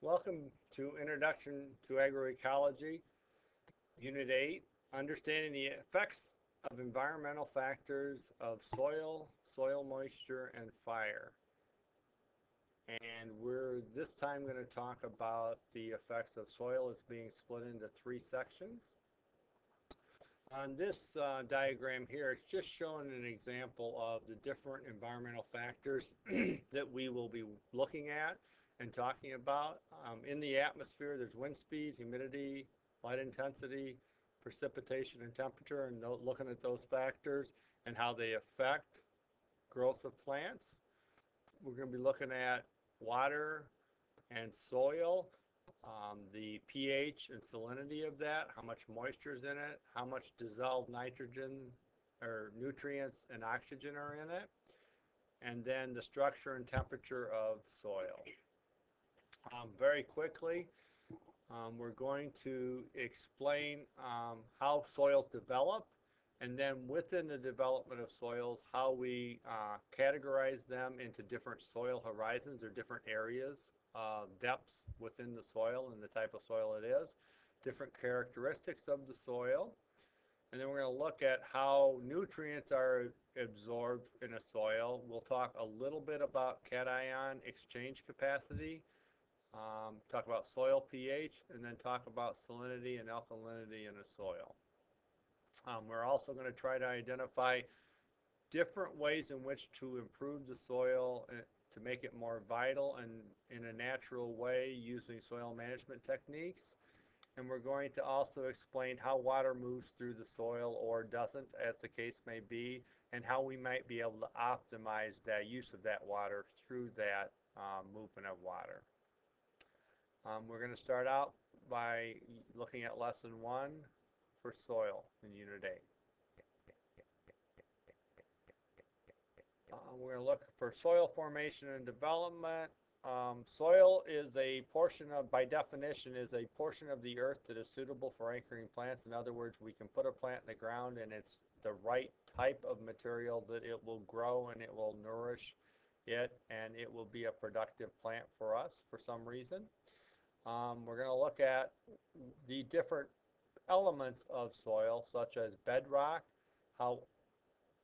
Welcome to Introduction to Agroecology, Unit 8, Understanding the Effects of Environmental Factors of Soil, Soil Moisture, and Fire. And we're this time going to talk about the effects of soil as being split into three sections. On this uh, diagram here, it's just showing an example of the different environmental factors that we will be looking at and talking about. Um, in the atmosphere, there's wind speed, humidity, light intensity, precipitation, and temperature, and looking at those factors and how they affect growth of plants. We're going to be looking at water and soil, um, the pH and salinity of that, how much moisture is in it, how much dissolved nitrogen or nutrients and oxygen are in it, and then the structure and temperature of soil. Um, very quickly, um, we're going to explain um, how soils develop and then within the development of soils, how we uh, categorize them into different soil horizons or different areas, uh, depths within the soil and the type of soil it is, different characteristics of the soil. And then we're going to look at how nutrients are absorbed in a soil. We'll talk a little bit about cation exchange capacity um, talk about soil pH, and then talk about salinity and alkalinity in a soil. Um, we're also going to try to identify different ways in which to improve the soil uh, to make it more vital and in a natural way using soil management techniques. And we're going to also explain how water moves through the soil or doesn't, as the case may be, and how we might be able to optimize that use of that water through that um, movement of water. Um, we're going to start out by looking at lesson one for soil in unit 8. Uh, we're going to look for soil formation and development. Um, soil is a portion of, by definition, is a portion of the earth that is suitable for anchoring plants. In other words, we can put a plant in the ground and it's the right type of material that it will grow and it will nourish it and it will be a productive plant for us for some reason. Um, we're going to look at the different elements of soil, such as bedrock, how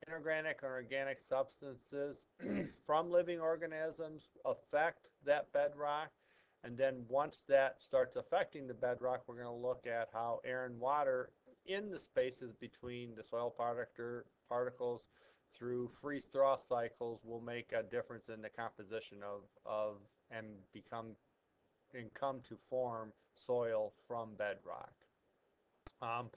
inorganic and organic substances from living organisms affect that bedrock. And then once that starts affecting the bedrock, we're going to look at how air and water in the spaces between the soil particles through freeze-thaw cycles will make a difference in the composition of, of and become and come to form soil from bedrock. Um,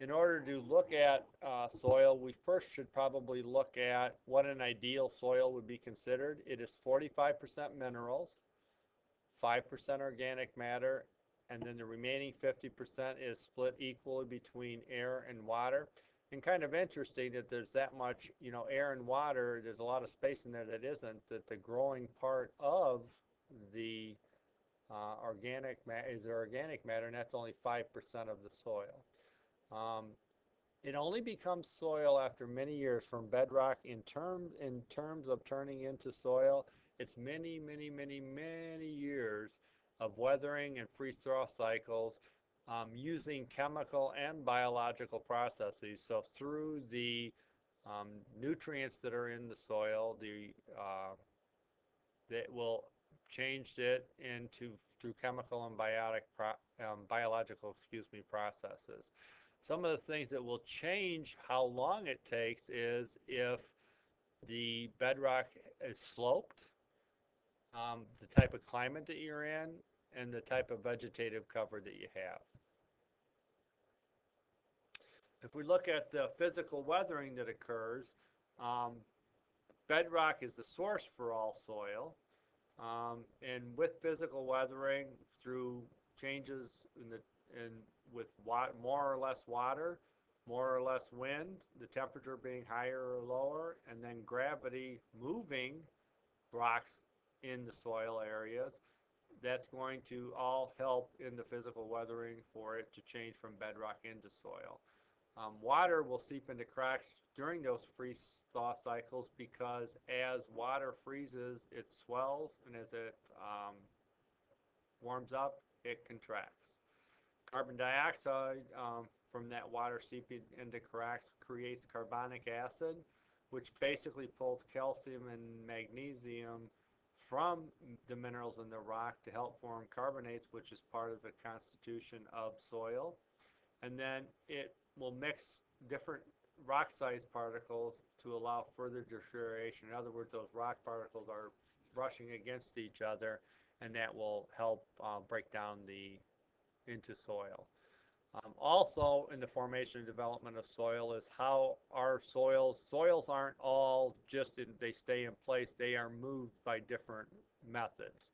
in order to look at uh, soil, we first should probably look at what an ideal soil would be considered. It is 45% minerals, 5% organic matter, and then the remaining 50% is split equally between air and water. And kind of interesting that there's that much, you know, air and water, there's a lot of space in there that isn't, that the growing part of the uh, organic is organic matter, and that's only 5% of the soil. Um, it only becomes soil after many years from bedrock in, term, in terms of turning into soil. It's many, many, many, many years of weathering and freeze-thaw cycles um, using chemical and biological processes. So through the um, nutrients that are in the soil, the uh, that will changed it into through chemical and biotic pro, um, biological excuse me processes. Some of the things that will change how long it takes is if the bedrock is sloped, um, the type of climate that you're in, and the type of vegetative cover that you have. If we look at the physical weathering that occurs, um, bedrock is the source for all soil. Um, and with physical weathering through changes in the in with more or less water, more or less wind, the temperature being higher or lower, and then gravity moving rocks in the soil areas, that's going to all help in the physical weathering for it to change from bedrock into soil. Um, water will seep into cracks during those freeze-thaw cycles because as water freezes, it swells, and as it um, warms up, it contracts. Carbon dioxide um, from that water seeping into cracks creates carbonic acid, which basically pulls calcium and magnesium from the minerals in the rock to help form carbonates, which is part of the constitution of soil. And then it will mix different rock-sized particles to allow further deterioration. In other words, those rock particles are brushing against each other, and that will help uh, break down the into soil. Um, also, in the formation and development of soil is how our soils, soils aren't all just in, they stay in place, they are moved by different methods.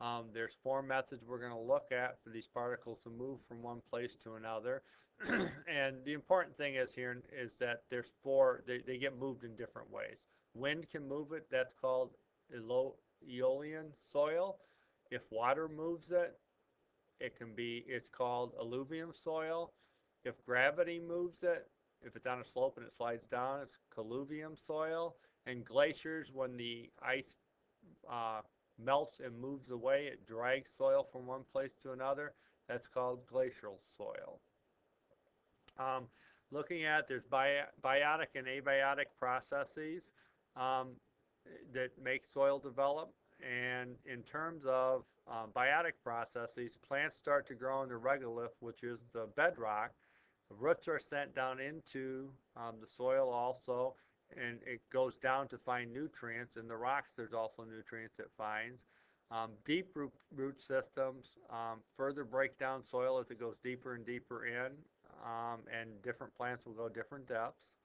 Um, there's four methods we're going to look at for these particles to move from one place to another. and the important thing is here is that there's four, they, they get moved in different ways. Wind can move it, that's called aeolian soil. If water moves it, it can be, it's called alluvium soil. If gravity moves it, if it's on a slope and it slides down, it's colluvium soil. And glaciers, when the ice uh, melts and moves away, it drags soil from one place to another. That's called glacial soil. Um, looking at, there's bi biotic and abiotic processes um, that make soil develop. And in terms of um, biotic processes, plants start to grow in the regolith, which is the bedrock. The roots are sent down into um, the soil also, and it goes down to find nutrients. In the rocks, there's also nutrients it finds. Um, deep root, root systems um, further break down soil as it goes deeper and deeper in, um, and different plants will go different depths.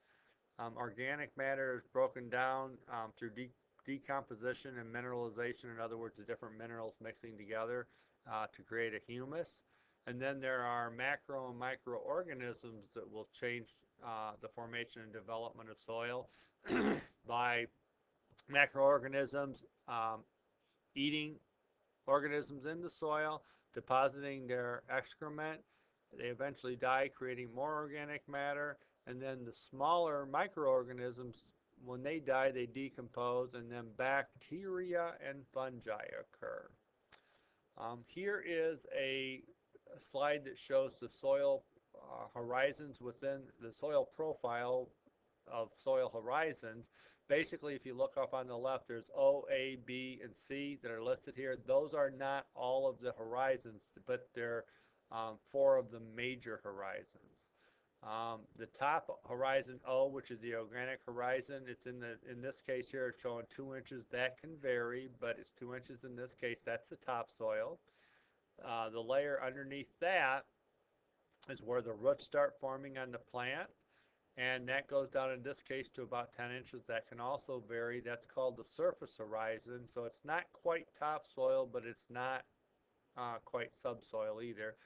Um, organic matter is broken down um, through de decomposition and mineralization, in other words, the different minerals mixing together uh, to create a humus. And then there are macro and microorganisms that will change uh, the formation and development of soil by macroorganisms um, eating organisms in the soil, depositing their excrement. They eventually die, creating more organic matter. And then the smaller microorganisms when they die, they decompose, and then bacteria and fungi occur. Um, here is a, a, slide that shows the soil uh, horizons within the soil profile of soil horizons. Basically, if you look up on the left, there's O, A, B, and C that are listed here. Those are not all of the horizons, but they're um, four of the major horizons. Um, the top horizon O, which is the organic horizon, it's in the in this case here, it's showing two inches. That can vary, but it's two inches in this case. That's the topsoil. Uh, the layer underneath that is where the roots start forming on the plant, and that goes down in this case to about 10 inches. That can also vary. That's called the surface horizon. So it's not quite topsoil, but it's not uh, quite subsoil either.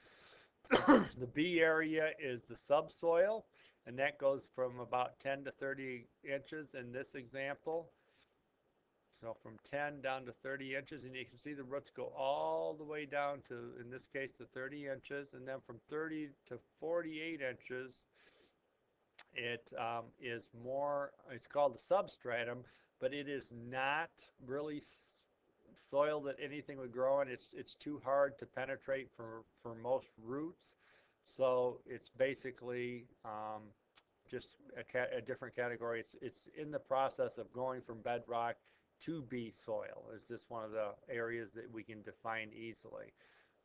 the B area is the subsoil, and that goes from about 10 to 30 inches in this example. So from 10 down to 30 inches, and you can see the roots go all the way down to, in this case, to 30 inches, and then from 30 to 48 inches, it um, is more, it's called the substratum, but it is not really soil that anything would grow in, it's it's too hard to penetrate for for most roots. So it's basically um, just a, a, different category. It's it's in the process of going from bedrock to be soil. It's just one of the areas that we can define easily.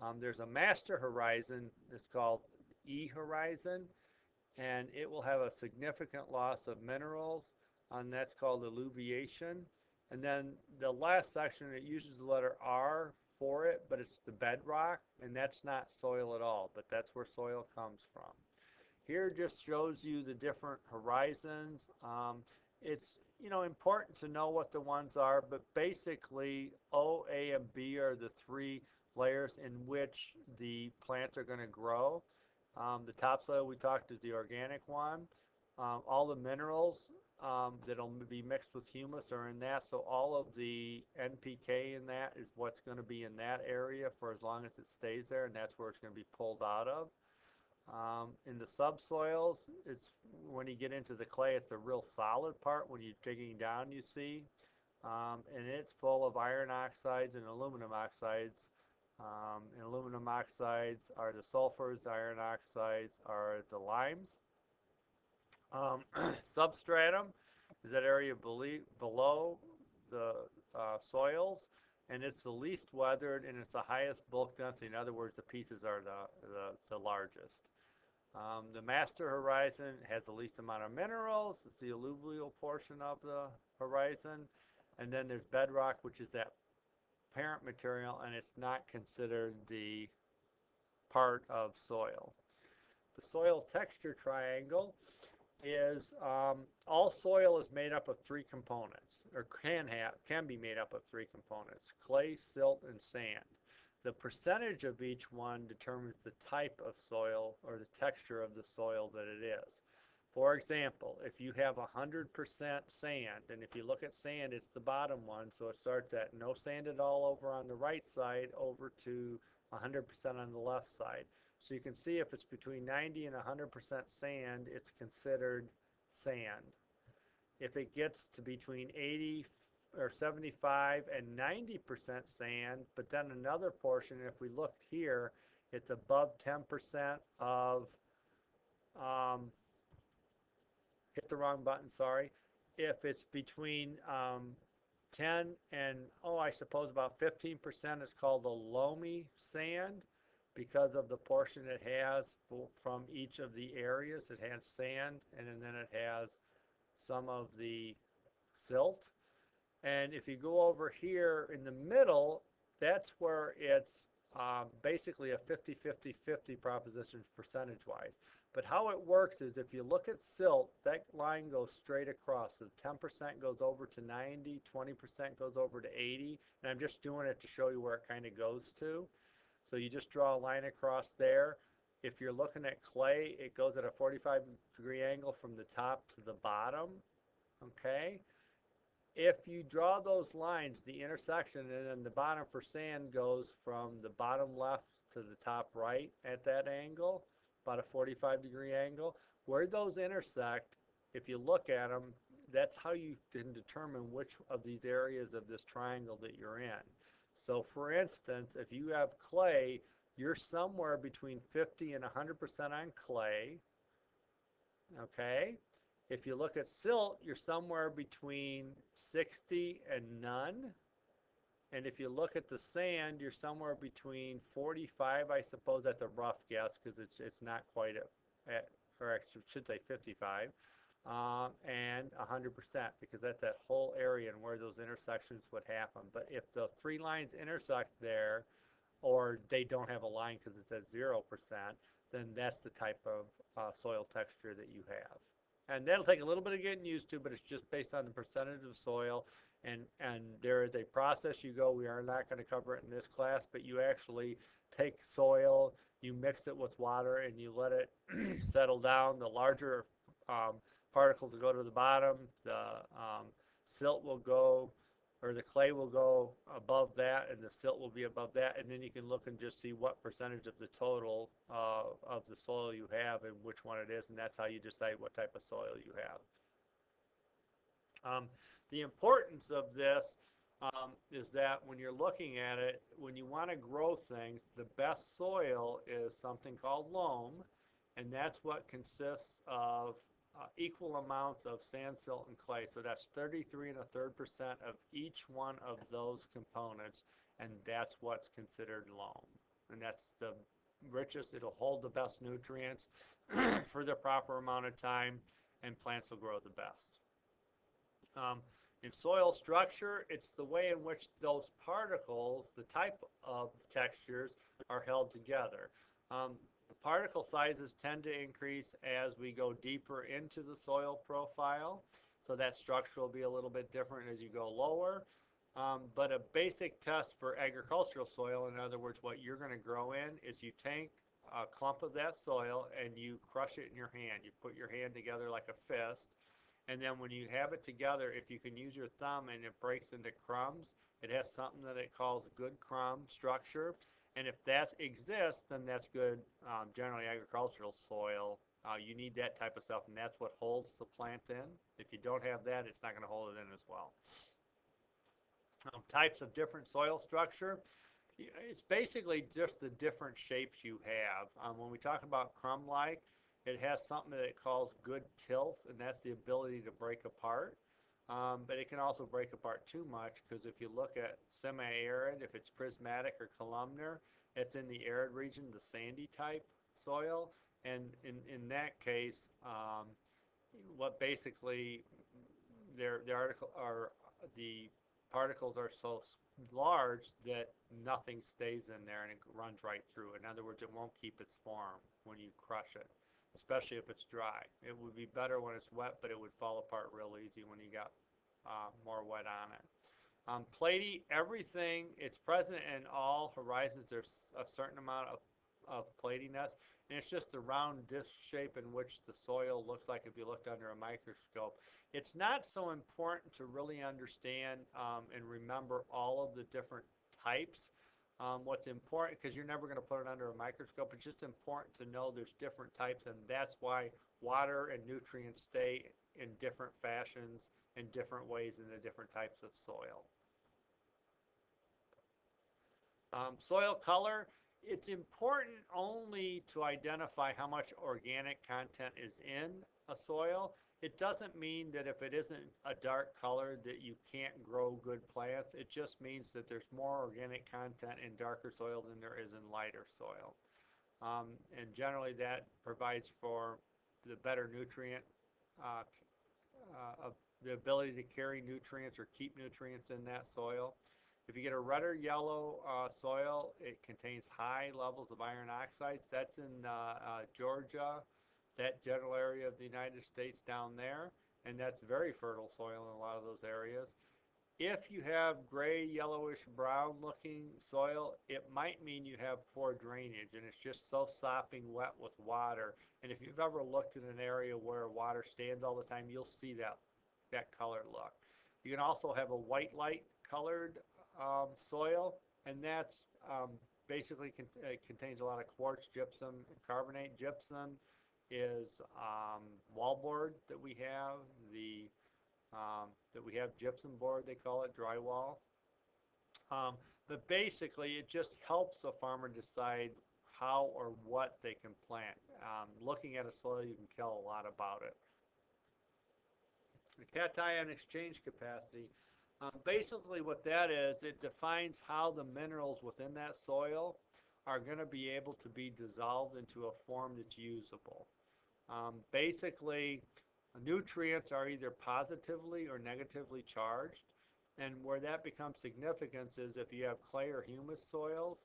Um, there's a master horizon that's called E horizon, and it will have a significant loss of minerals, and that's called alluviation. And then the last section, it uses the letter R for it, but it's the bedrock, and that's not soil at all, but that's where soil comes from. Here just shows you the different horizons. Um, it's you know important to know what the ones are, but basically O, A, and B are the three layers in which the plants are going to grow. Um, the topsoil we talked is the organic one. Um, all the minerals um, that'll be mixed with humus are in that. So all of the NPK in that is what's going to be in that area for as long as it stays there, and that's where it's going to be pulled out of. Um, in the subsoils, it's when you get into the clay, it's a real solid part. When you're digging down, you see, um, and it's full of iron oxides and aluminum oxides Um, and aluminum oxides are the sulfurs, iron oxides are the limes. Um, substratum is that area belie- below the uh, soils, and it's the least weathered and it's the highest bulk density. In other words, the pieces are the, the, the largest. Um, the master horizon has the least amount of minerals. It's the alluvial portion of the horizon. And then there's bedrock, which is that parent material, and it's not considered the part of soil. The soil texture triangle is um, all soil is made up of three components, or can have can be made up of three components: clay, silt, and sand. The percentage of each one determines the type of soil or the texture of the soil that it is. For example, if you have 100% sand, and if you look at sand, it's the bottom one, so it starts at no sand at all over on the right side over to 100% on the left side. So you can see if it's between 90 and 100% sand, it's considered sand. If it gets to between 80 or 75 and 90% sand, but then another portion, if we looked here, it's above 10% of, um, hit the wrong button, sorry. If it's between um, 10 and, oh, I suppose about 15% is called a loamy sand because of the portion it has from each of the areas. It has sand and then it has some of the silt. And if you go over here in the middle, that's where it's um, basically a 50-50-50 proposition percentage-wise. But how it works is if you look at silt, that line goes straight across. So 10% goes over to 90, 20% goes over to 80. And I'm just doing it to show you where it kind of goes to. So you just draw a line across there. If you're looking at clay, it goes at a 45 degree angle from the top to the bottom. Okay. If you draw those lines, the intersection, and then the bottom for sand goes from the bottom left to the top right at that angle, about a 45 degree angle. Where those intersect, if you look at them, that's how you can determine which of these areas of this triangle that you're in. So for instance, if you have clay, you're somewhere between 50 and 100% on clay. Okay? If you look at silt, you're somewhere between 60 and none. And if you look at the sand, you're somewhere between 45, I suppose that's a rough guess because it's, it's not quite at, at, or I should say 55, um, and 100% because that's that whole area and where those intersections would happen. But if the three lines intersect there, or they don't have a line because it's at 0%, then that's the type of uh, soil texture that you have. And that'll take a little bit of getting used to, but it's just based on the percentage of soil. And, and there is a process you go, we are not going to cover it in this class, but you actually take soil, you mix it with water, and you let it settle down. The larger um, particles will go to the bottom, the um, silt will go, or the clay will go above that, and the silt will be above that, and then you can look and just see what percentage of the total uh, of the soil you have and which one it is, and that's how you decide what type of soil you have. Um, the importance of this um, is that when you're looking at it, when you want to grow things, the best soil is something called loam, and that's what consists of uh, equal amounts of sand, silt, and clay. So that's 33 and a third percent of each one of those components, and that's what's considered loam. And that's the richest, it'll hold the best nutrients for the proper amount of time, and plants will grow the best. Um, in soil structure, it's the way in which those particles, the type of textures, are held together. Um, the particle sizes tend to increase as we go deeper into the soil profile. So that structure will be a little bit different as you go lower. Um, but a basic test for agricultural soil, in other words, what you're going to grow in, is you take a clump of that soil and you crush it in your hand. You put your hand together like a fist. And then when you have it together, if you can use your thumb and it breaks into crumbs, it has something that it calls good crumb structure. And if that exists, then that's good, um, generally agricultural soil. Uh, you need that type of stuff, and that's what holds the plant in. If you don't have that, it's not going to hold it in as well. Um, types of different soil structure. It's basically just the different shapes you have. Um, when we talk about crumb-like, it has something that it calls good tilth, and that's the ability to break apart. Um, but it can also break apart too much because if you look at semi-arid, if it's prismatic or columnar, it's in the arid region, the sandy type soil. And in, in that case, um, what basically their the article are the particles are so large that nothing stays in there and it runs right through. In other words, it won't keep its form when you crush it, especially if it's dry. It would be better when it's wet, but it would fall apart real easy when you got uh, more wet on it. Um, platy, everything, it's present in all horizons. There's a certain amount of, of platiness, and it's just the round disc shape in which the soil looks like if you looked under a microscope. It's not so important to really understand um, and remember all of the different types. Um, what's important, because you're never going to put it under a microscope, it's just important to know there's different types, and that's why water and nutrients stay in different fashions in different ways in the different types of soil. Um, soil color, it's important only to identify how much organic content is in a soil. It doesn't mean that if it isn't a dark color that you can't grow good plants. It just means that there's more organic content in darker soil than there is in lighter soil. Um, and generally that provides for the better nutrient, uh, uh, the ability to carry nutrients or keep nutrients in that soil. If you get a redder yellow uh, soil, it contains high levels of iron oxides. That's in uh, uh, Georgia, that general area of the United States down there, and that's very fertile soil in a lot of those areas. If you have gray, yellowish, brown looking soil, it might mean you have poor drainage and it's just so sopping wet with water. And if you've ever looked in an area where water stands all the time, you'll see that, that color look. You can also have a white light colored um, soil, and that's um, basically con- contains a lot of quartz, gypsum, carbonate. Gypsum is um, wallboard that we have. The um, that we have gypsum board, they call it drywall. Um, but basically, it just helps a farmer decide how or what they can plant. Um, looking at a soil, you can tell a lot about it. The cation exchange capacity. Um, basically, what that is, it defines how the minerals within that soil are going to be able to be dissolved into a form that's usable. Um, basically, nutrients are either positively or negatively charged. And where that becomes significant is if you have clay or humus soils,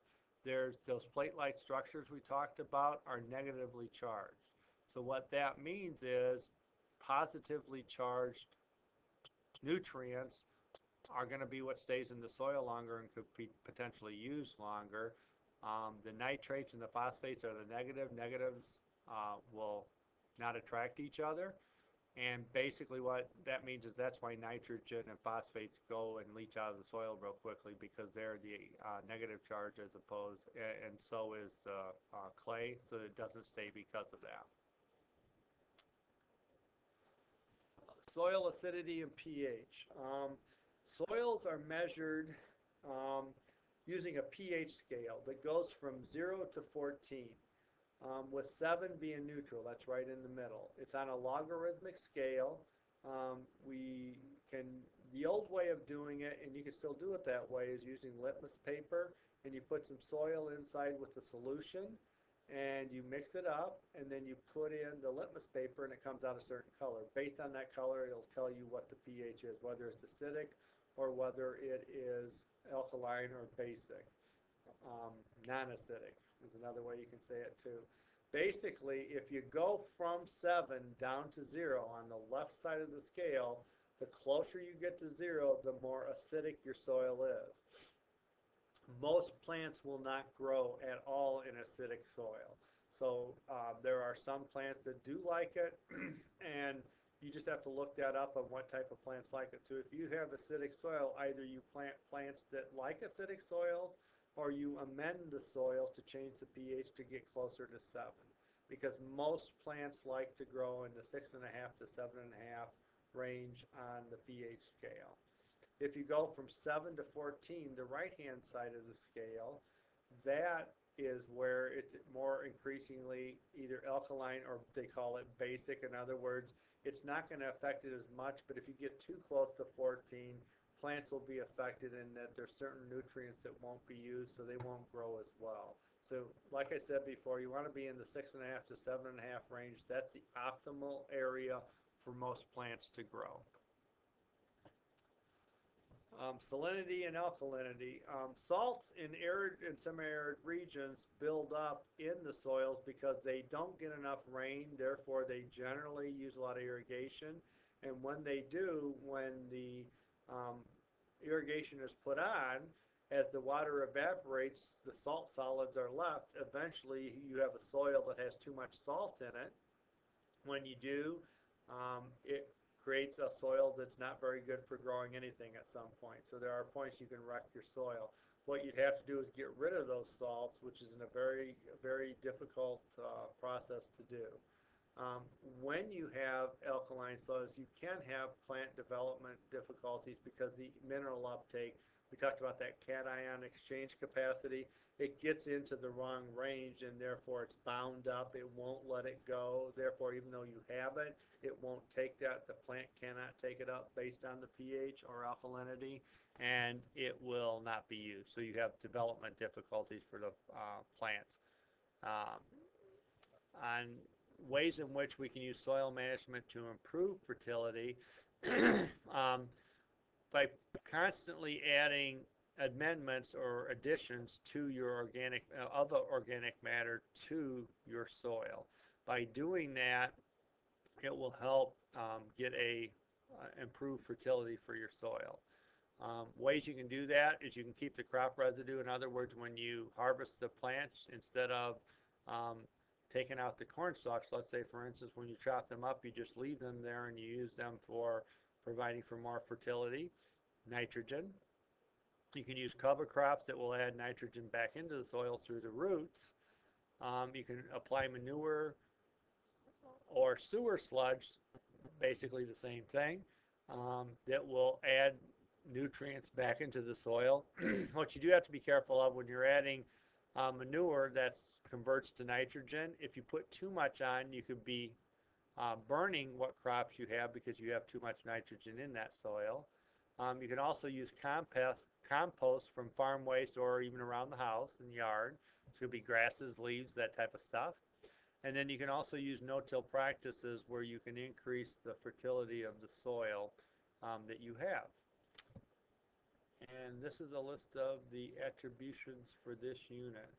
there's those plate-like structures we talked about are negatively charged. So what that means is positively charged nutrients are going to be what stays in the soil longer and could be potentially used longer. Um, the nitrates and the phosphates are the negative. Negatives uh, will not attract each other. And basically what that means is that's why nitrogen and phosphates go and leach out of the soil real quickly because they're the uh, negative charge as opposed, and, and so is uh, uh, clay, so it doesn't stay because of that. Soil acidity and pH. Um, soils are measured um, using a pH scale that goes from 0 to 14 um, with seven being neutral. That's right in the middle. It's on a logarithmic scale. Um, we can, the old way of doing it, and you can still do it that way, is using litmus paper, and you put some soil inside with the solution, and you mix it up, and then you put in the litmus paper, and it comes out a certain color. Based on that color, it'll tell you what the pH is, whether it's acidic or whether it is alkaline or basic. Um, non-acidic is another way you can say it too. Basically, if you go from 7 down to 0 on the left side of the scale, the closer you get to 0, the more acidic your soil is. Most plants will not grow at all in acidic soil. So uh, there are some plants that do like it, and you just have to look that up on what type of plants like it too. If you have acidic soil, either you plant plants that like acidic soils, or you amend the soil to change the pH to get closer to 7. Because most plants like to grow in the 6.5 to 7.5 range on the pH scale. If you go from 7 to 14, the right-hand side of the scale, that is where it's more increasingly either alkaline or they call it basic. In other words, it's not going to affect it as much, but if you get too close to 14, plants will be affected in that there's certain nutrients that won't be used, so they won't grow as well. So, like I said before, you want to be in the six and a half to seven and a half range. That's the optimal area for most plants to grow. Um, salinity and alkalinity. Um, salts in arid and semi-arid regions build up in the soils because they don't get enough rain. Therefore, they generally use a lot of irrigation. And when they do, when the um, irrigation is put on, as the water evaporates, the salt solids are left. Eventually, you have a soil that has too much salt in it. When you do, um, it creates a soil that's not very good for growing anything at some point. So there are points you can wreck your soil. What you'd have to do is get rid of those salts, which is a very, very difficult uh, process to do. Um, when you have alkaline soils, you can have plant development difficulties because the mineral uptake we talked about that cation exchange capacity. It gets into the wrong range and therefore it's bound up. It won't let it go. Therefore, even though you have it, it won't take that. The plant cannot take it up based on the pH or alkalinity and it will not be used. So you have development difficulties for the uh, plants. Um, on ways in which we can use soil management to improve fertility, um, by constantly adding amendments or additions to your organic uh, other organic matter to your soil. By doing that, it will help um, get a uh, improved fertility for your soil. Um, ways you can do that is you can keep the crop residue. In other words, when you harvest the plants, instead of um, taking out the corn stalks, let's say for instance, when you chop them up, you just leave them there and you use them for providing for more fertility, nitrogen. You can use cover crops that will add nitrogen back into the soil through the roots. Um, you can apply manure or sewer sludge, basically the same thing, um, that will add nutrients back into the soil. what you do have to be careful of when you're adding uh, manure that converts to nitrogen, if you put too much on, you could be uh, burning what crops you have because you have too much nitrogen in that soil. Um, you can also use compost, compost from farm waste or even around the house and yard. It could be grasses, leaves, that type of stuff. And then you can also use no-till practices where you can increase the fertility of the soil um, that you have. And this is a list of the attributions for this unit.